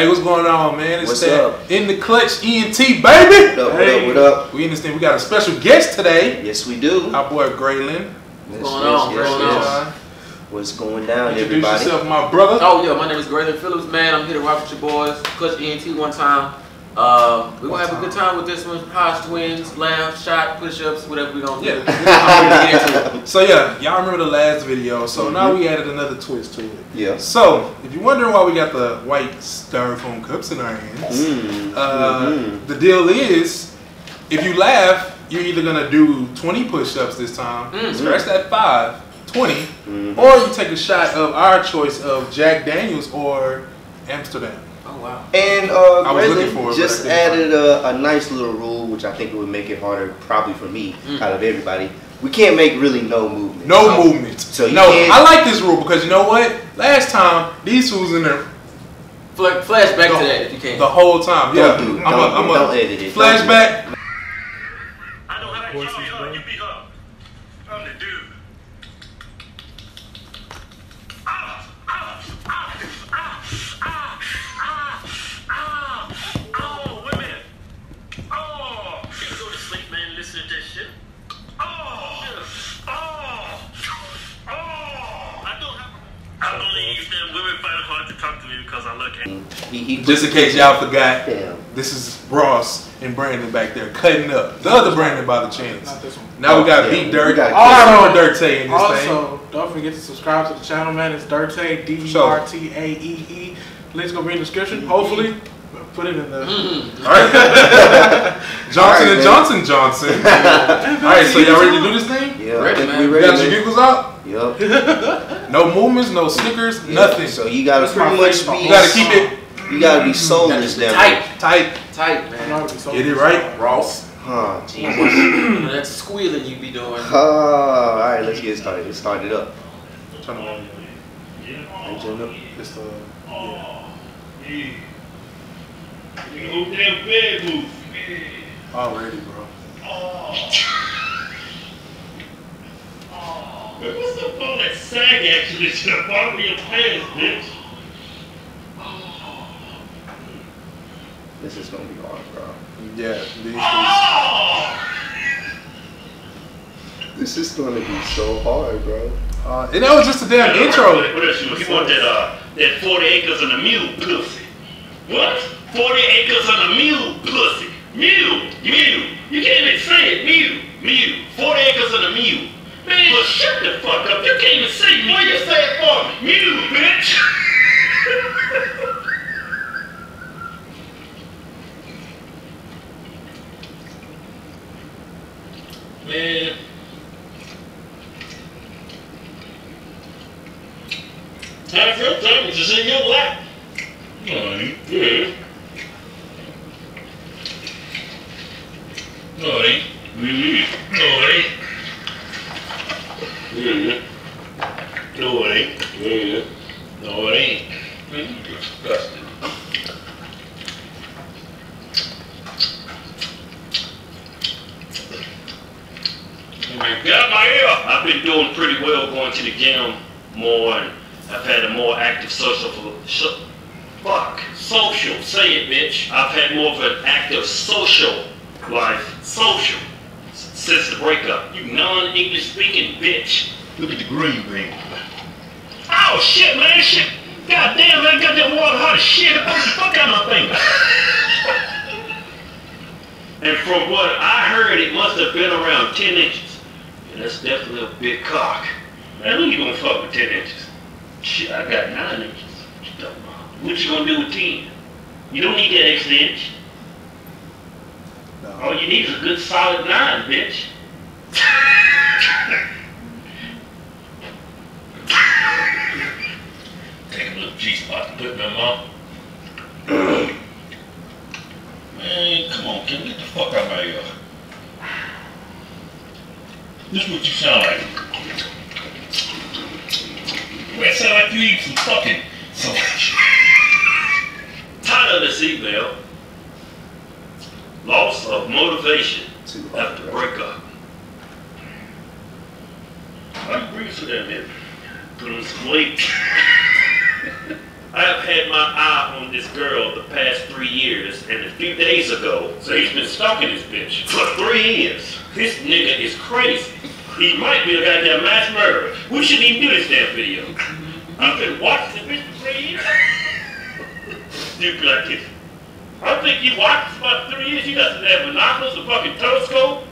Hey, what's going on, man? It's What's that up? in the clutch ENT, baby. What up, what Hey, up, what up? We understand we got a special guest today. Yes, we do. Our boy Graylin. Yes, going on? What's going Uh, What's going down, Introduce everybody? yourself, my brother. Oh yeah, my name is Graylin Phillips, man. I'm here to rock with your boys. Clutch ENT one time. Uh, we're gonna have a good time with this one. Hodge twins, laugh, shot, push-ups, whatever we gonna do. Yeah. I'm ready to get into it. So yeah, y'all remember the last video. So Mm-hmm. now we added another twist to it. Yeah. So if you're wondering why we got the white styrofoam cups in our hands, Mm. uh, Mhm. the deal is, if you laugh, you're either gonna do 20 push-ups this time, Mm. scratch that five, 20, Mhm. or you take a shot of our choice of Jack Daniels or Amsterdam. Oh wow. And uh, I was looking for it, just I added a, a nice little rule, which I think would make it harder, probably for me, Mm. out of everybody. We can't make really no movement. No So- movement. so you no, can't- I like this rule because you know what? Last time these fools in there flashback the, to that if you can. the whole time. Don't yeah, do it. I'm Don't- a, I'm a don't edit it. Don't do flashback. I know how to Voices, call you bro. You be up. I'm the dude. Just in case y'all forgot, Damn. this is Ross and Brandon back there cutting up. The other Brandon by the chance. Not this one. Now we got Yeah, Beat Dirt. gotta Also, kill Dirt in this thing. Also, don't forget to subscribe to the channel, man. It's Dirte, D E R T A E E. Link's gonna be in the description. Hopefully, put it in the. Mhm. All right. Johnson All right, and man. Johnson Johnson. All right, so y'all ready to do this thing? Yeah, Ready, man. we You got your giggles out? Yup. No movements, no Snickers, Yeah. nothing. So you gotta pretty much be. you gotta keep it You gotta be soulless Gotta down there. tight, tight. tight, I man. know how to be so- Get it right, Ross. Huh. Jesus. You know, that's squealing you be doing. Oh, all right, let's get started. Let's start it up. Turn it on. Turn up. It's the Who damn bed move? already, bro. Man, What's up with that sag action that you bottom of your pants, bitch? This is gonna be hard, bro. Yeah, these Oh! This is gonna be so hard, bro. uh, and that was just a damn intro. What else you want? That, uh, that 40 acres and a mule pussy? What? 40 acres and a mule pussy. Mule, mule. You can't even say it. Mule, mule. 40 acres and a mule. Man, well, shut the fuck up. You can't even say me. What you say it for me? Mule, bitch. Man. Half time is in your lap. Alright. Yeah. Alright. Mm-hmm. Alright. Mm-hmm. Alright. Mm-hmm. Alright. Mm, disgusting. Got my ear. I've been doing pretty well going to the gym more and I've had a more active social so, fuck social. Say it bitch. I've had more of an active social life. Social. Since the breakup. You non-English speaking bitch. Look at the green thing oh shit man. Shit. God damn man. Got that water hot as shit. It burns the fuck out of my finger and from what I heard it must have been around 10 inches. And that's definitely a big cock. Man who you gonna fuck with 10 inches Shit, I got nine inches. What you talking about? What you gonna do with ten? You don't need that extra inch. No. All you need is a good solid nine, bitch. Take a little G spot and put my mouth. Man, come on, kid, get the fuck out of my ear. This is what you sound like. Well, it sound like you eat some fucking some Tired of this email. Loss of motivation Too hard, after bro. breakup. Why you bring us to that, man? Put on some weight. I have had my eye on this girl the past three years, and a few days ago, so he's been stalking this bitch for three years. This nigga is crazy. He might be a goddamn mass murderer. We shouldn't even do this damn video. I've been watching this bitch for three years. like this. I think you watched about three years. You got some damn binoculars, a fucking telescope.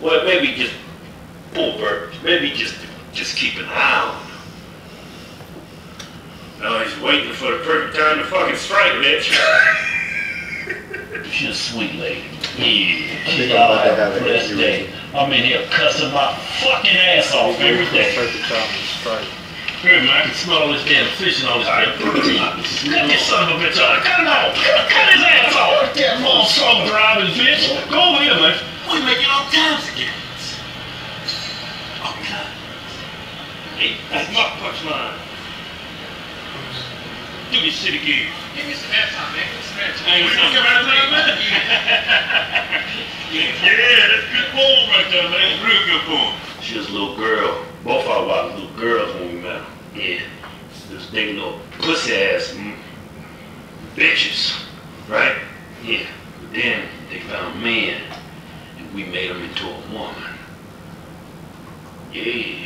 Well, maybe just bird. Maybe just just keep an eye on. No, he's waiting for the perfect time to fucking strike, bitch. She's a sweet lady. Yeah. think I'm about to have a blessed issue. I'm in here cussing my fucking ass off every day. Perfect time strike. Here, man, I can smell all this damn fish and all this damn protein. Cut this son of a bitch off. Cut him off. Cut, cut his ass off. That long, slow driving bitch. Go over here, man. We making all times again. Oh, God. Hey, that's my punchline. Do your shit again. Give me some airtime, man. Give me some airtime. Hey, you give her time, man? Yeah, that's good poem right there, man. That's Real good poem. She was a little girl. Both of us were little girls when we met her. Yeah. This big little pussy ass bitches. Right? Yeah. But then they found men and we made them into a woman. Yeah.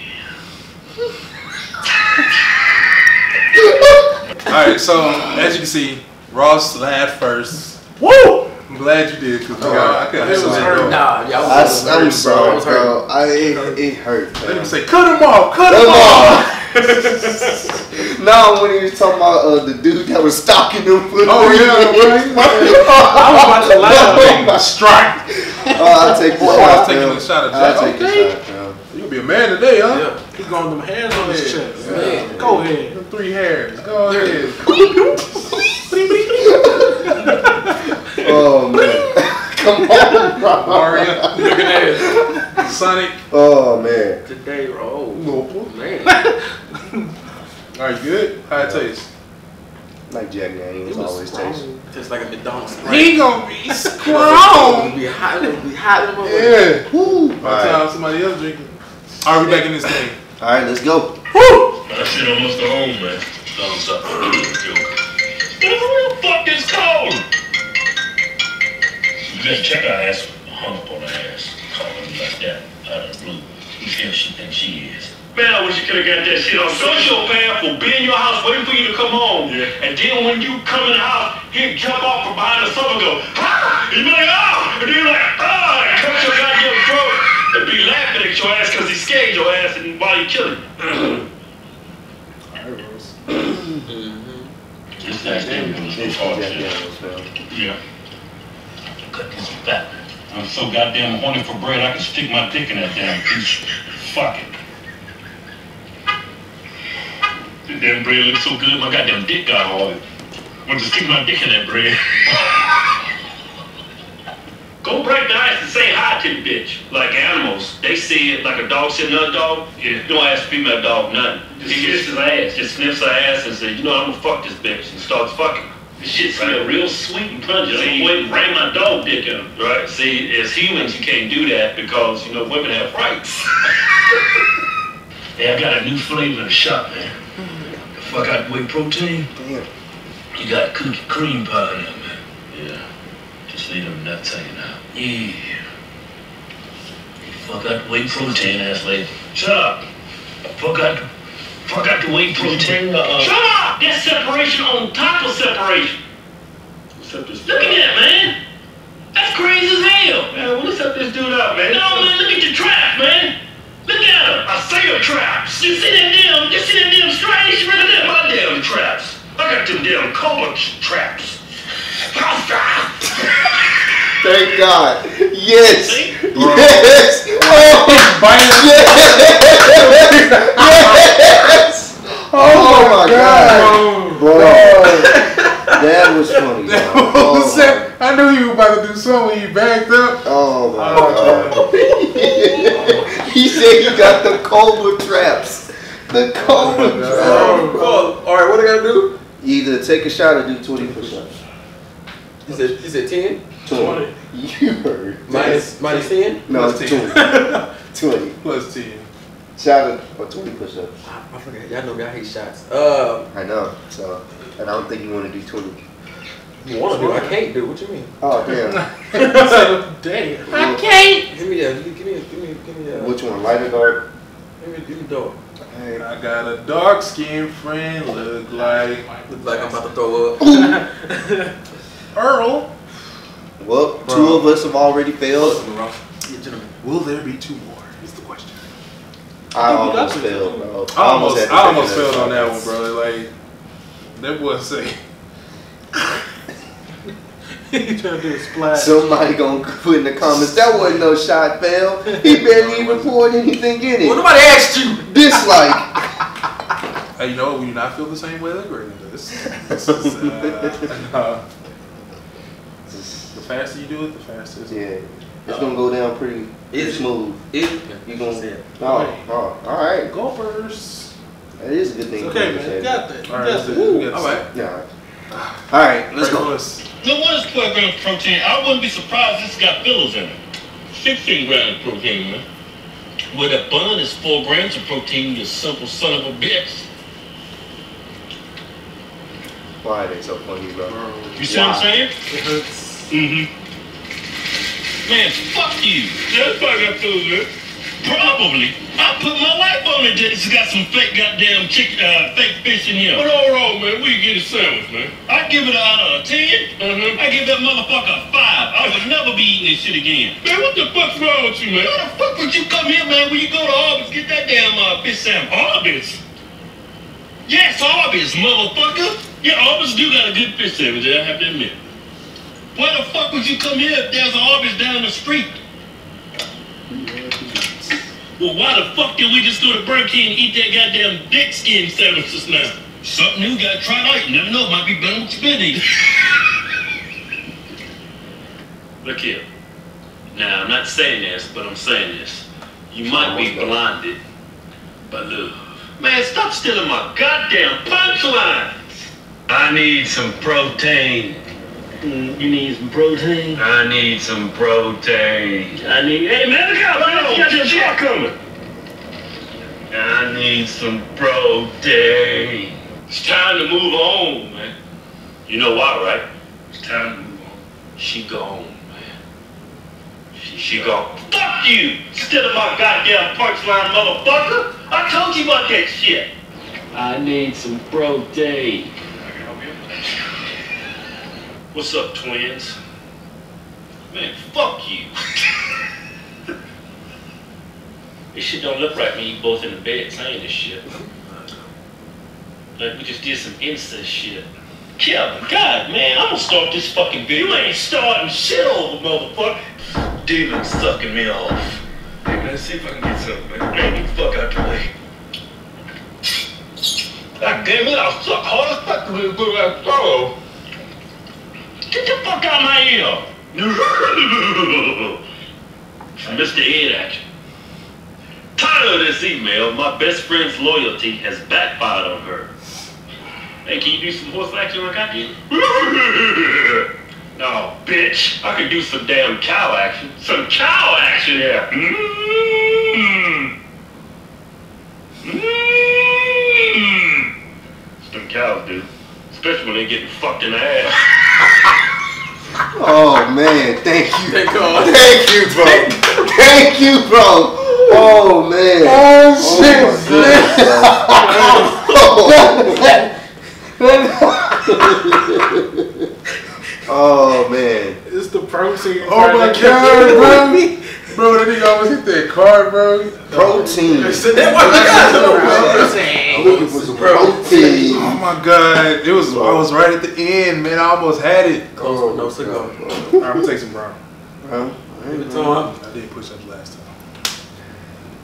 All right, so as you can see, Ross laughed first. Woo! I'm glad you did because I couldn't It was hurt. go. Nah, y'all I, was I'm sorry, was hurt. bro. I it, it hurt. Let him say, cut him off, cut him off. on. no, when he was talking about uh, the dude that was stalking him for Oh, three yeah, years. I was about to laugh. Strike. Oh, I'll take the Oh, shot. I'll take fam. a shot of I'll take Okay. the shot, fam. You'll be a man today, huh? Yeah. He going them hands on his chest. Man. Go ahead. Them Three hairs. Go ahead. Oh man. Come on, bro. Mario, Looking at Sonic. Oh man. today, oh Nope. man. All right, good. How it taste? Like Jack Daniels It always strong. tastes. Tastes like a McDonald's. He gonna be It's strong. gonna be hot. It's gonna be hot. in. Yeah. Woo. By the time somebody else drinking. All right, we back in this thing. Alright, let's go. That shit almost go home, man. Thumbs up. Man, who the fuck is calling? Just check her ass, hung up on her ass, calling me like that, out of the blue. Who the hell she think she is? Man, I wish you could have got that shit on social fan for being in your house waiting for you to come home. Yeah. And then when you come in the house, he'd jump off from behind the sofa and go, ah! And you be like, ah! And then you're like, ah! And cut your goddamn throat and be laughing at your ass because he scared your ass and while you kill him. All right, Rose. This Jack Daniels It's is hard Jack shit. Daniels, fam. Yeah. Cut this fat. I'm so goddamn horny for bread, I can stick my dick in that damn piece. Fuck it. That damn bread looks so good, my goddamn dick got hard. I want to stick my dick in that bread. Go break the ice and say hi to the bitch. Like animals. They see it like a dog see another dog. Yeah. Don't ask a female dog nothing. Just kiss his ass. Just sniffs her ass and says, you know, I'm gonna fuck this bitch. And starts fucking. The shit smell real sweet and pungent. I'm waiting to bring my dog dick in. Right? See, as humans, you can't do that because, you know, women have rights. Hey, I got a new flavor in the shop, man. The fuck out whey protein. Damn. You got cookie cream pie in there, man. Yeah. Leave them nuts hanging out. Yeah. You fuck out whey protein ass lady. Shut up. Fuck out fuck out the whey protein. Uh, Shut up! That's separation on top of separation. Look at that, man. That's crazy as hell. Man, well, let's help this dude out, man. No, man, look at your trap, man. Look at him. I say your traps. You see them damn, you see them damn strange? Look at them, my damn traps. I got them damn cobra traps. Thank God. Yes. See? Yes. Oh, yes. Oh yes. Oh my God. Bro. That was funny. bro. Oh, I knew you were about to do something when you backed up. Oh my oh, God. he said he got the cobra traps. The cobra Oh, traps. Oh, all right, what I gotta do? Either take a shot or do 20 push-ups. You said you said ten 20. You heard. minus minus ten. No, Plus it's 10. 20. 20. Plus 10. Shot or 20 push ups. I forgot. Y'all know me. I hate shots. Uh, I know. So, and I don't think you want to do 20. you want to do? I can't do. What you mean? Oh, damn. Damn. I can't. Give me a. Give me. Give me. Give me a. Which one? Light or dark? Give me. Give me dog. Hey. I got a dark skinned friend, look like Look like I'm about to throw up. Earl. Well, Bro. two of us have already failed. Yeah, gentlemen. Will there be two more? Is the question. I think we got almost some. failed, bro. I almost, had to I almost failed on that one, bro. Like that boy say. He trying to do a splash. Somebody gonna put in the comments that wasn't no shot, fail. He barely even poured anything in it. Well, nobody asked you. Dislike. Hey, you know what? When you not feel the same way that Greg does. This is, uh, uh, the faster you do it, the faster it's Yeah, it's gonna go down pretty, pretty Is smooth. It, You gonna? Say it. Oh, oh, all right. Go first. That is a good thing. It's okay, man. You got that. You All right, got let's do that. it. We got All right. Yeah. All right, let's go. Let's Now, what is 12 grams of protein? I wouldn't be surprised this has got fillers in it. 16 grams of protein, man. Where the bun is 4 grams of protein, you simple son of a bitch. Why are they so funny, bro? You see what I'm saying? Mm-hmm. Man, fuck you. That's why I got those, man. Probably. I put my life on it. It's got some fake goddamn chicken, uh, fake fish in here. But overall, man, we get a sandwich, man. I give it out of a 10. Mm-hmm. I give that motherfucker a 5. I would never be eating this shit again. Man, what the fuck's wrong with you, man? Why the fuck would you come here, man, when you go to Arby's, get that damn uh, fish sandwich? Arby's? Yes, Arby's, motherfucker. Yeah, Arby's do got a good fish sandwich, I have to admit. Why the fuck would you come here if there's an Arby's down the street? Well, why the fuck did we just go to Burger King and eat that goddamn dick skin sandwiches now? Something new, gotta try out. You never know, it might be better what you've been eating. Look here. Now, I'm not saying this, but I'm saying this. You might be blinded by love. Man, stop stealing my goddamn punchlines! I need some protein. Mm, you need some protein? I need some protein. I need. Hey man, look out! Man, you got your truck coming. I need some protein. It's time to move on, man. You know why, right? It's time to move on. She gone, man. She, she gone. Fuck you! Instead of my goddamn punchline, motherfucker. I told you about that shit. I need some protein. What's up, twins? Man, fuck you. this shit don't look right when you both in the bed saying this shit. Like we just did some incest shit. Kevin, God, man, I'm gonna start this fucking video. You ain't starting shit over, motherfucker. Demon sucking me off. Hey, man, see if I can get something, man. Man, get the fuck out the way. God damn it, I'll suck hard as fuck to this little ass fellow. Get the fuck out of my ear! Mr. Ed action. Tired of this email, my best friend's loyalty has backfired on her. Hey, can you do some horse action like I did? no, bitch. I can do some damn cow action. Some cow action, yeah. Mmm. Mmm. Some cows do. Especially when they're getting fucked in the ass. Oh man, thank you. Thank God. Thank you, bro. Thank you, bro. Oh man. Oh, oh shit. Oh man. It's the protein. Oh my god, killed bro. me. Bro, that nigga almost hit that card, bro. Protein. That I'm looking for some protein. Oh my god. It was I was right at the end, man. I almost had it. Oh, close with no cigar. Alright, I'm gonna take some brown. Huh? Give it to him. I didn't push up last time.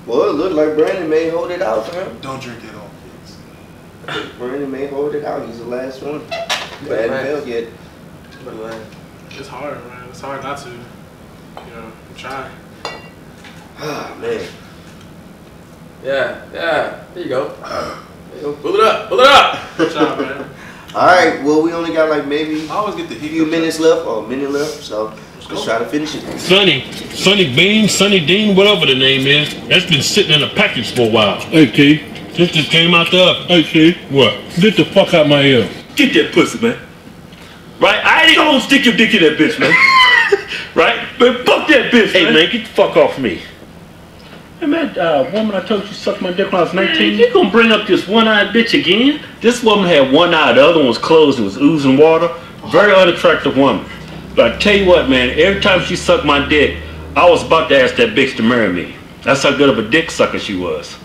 Well, it looked like Brandon may hold it out, man. Don't drink it all, kids. Brandon may hold it out. He's the last one. But man. hadn't failed yet. It's hard, man. It's hard not to. You know, I'm trying. Ah man. Yeah, yeah. There you go. There you go. Pull it up. Pull it up. Good job, man. All right. Well, we only got like maybe I always get the a few hiccups. minutes left or a minute left, so let's try to finish it. Sonny, Sonny Bean, Sonny Dean, whatever the name is, that's been sitting in a package for a while. Hey, Key. This just came out the oven. Hey, Key. What? Get the fuck out my ear. Get that pussy, man. Right? I ain't gonna stick your dick in that bitch, man. right? But fuck that bitch, Hey man. man, get the fuck off me. Hey, man, uh, woman I told you sucked my dick when I was 19. you gonna bring up this one-eyed bitch again? This woman had one eye, the other one was closed and was oozing water. Very unattractive woman. But I tell you what, man, every time she sucked my dick, I was about to ask that bitch to marry me. That's how good of a dick sucker she was.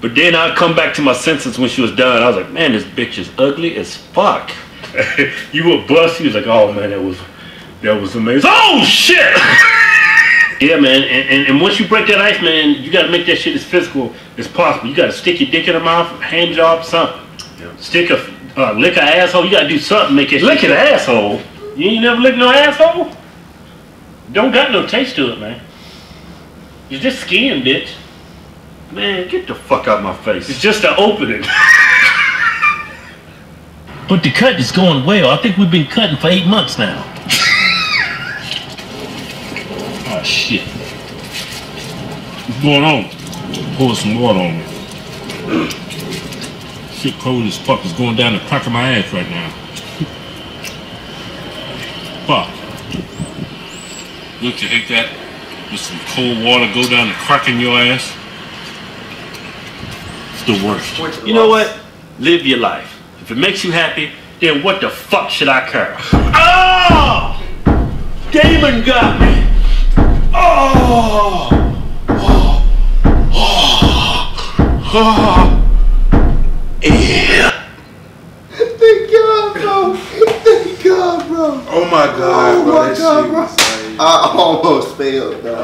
But then I'd come back to my senses when she was done. I was like, man, this bitch is ugly as fuck. you were bust. He was like, oh man, that was that was amazing. Oh shit! yeah, man. And, and, and once you break that ice, man, you got to make that shit as physical as possible. You got to stick your dick in her mouth, hand job, something. Stick a uh, lick her asshole. You got to do something. Make it lick an asshole. You ain't never licked no asshole. Don't got no taste to it, man. It's just skin, bitch. Man, get the fuck out my face. It's just an opening. But the cut is going well. I think we've been cutting for eight months now. oh shit. What's going on? Pour some water on me. Shit cold as fuck is going down the crack of my ass right now. fuck. Don't you hate that? With some cold water go down the crack in your ass? It's the worst. You know what? Live your life. If it makes you happy, then what the fuck should I care? Oh! Damon got me. Oh! Oh. Yeah. Thank God, bro. Thank God, bro. Oh my god, Oh bro. my God, bro. I almost failed, dog.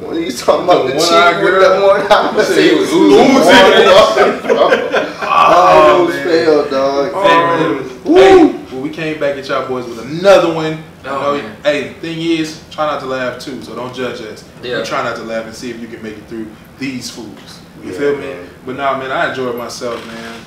uh, When you talking about The the, one-eyed with the one eye, I it it was oozing water, bro. I oh, almost man. failed, dog. Hey, man. Woo. Hey, well, we came back at y'all boys with another one. Oh, You know, man. hey, thing is, try not to laugh too, so don't judge us. Yeah. We try not to laugh and see if you can make it through these fools. You Yeah, feel me? man. But nah, man, I enjoyed myself, man.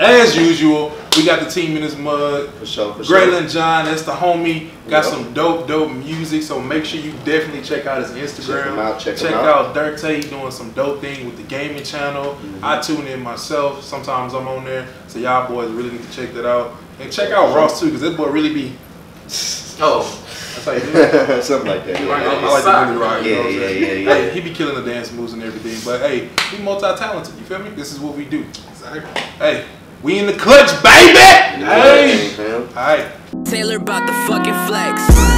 As usual, we got the team in this mug. For sure, for sure. Graylin John, that's the homie. Got Yep. some dope, dope music. So make sure you definitely check out his Instagram. Check him out, check him check out. out Dirt Tay doing some dope thing with the gaming channel. Mm-hmm. I tune in myself. Sometimes I'm on there. So y'all boys really need to check that out. And check out Ross too, because this boy really be. Oh. That's how you do it. Something like that. Yeah. Right, I like the really ride. Yeah, yeah, yeah, yeah. He be killing the dance moves and everything, but hey, he multi-talented. You feel me? This is what we do. Exactly. Hey, we in the clutch, baby. Hey. All right. Taylor bought the fucking flex.